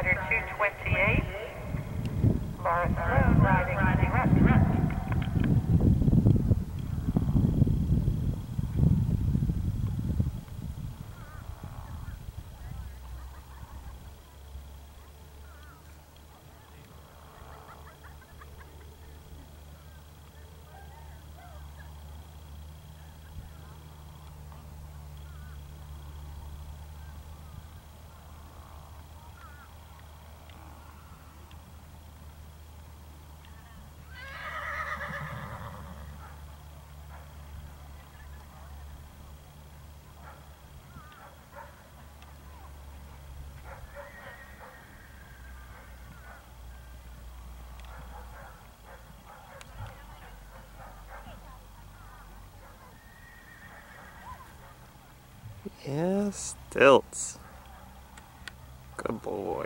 rider 228, Laura Sloan Yeah, stilts. Good boy.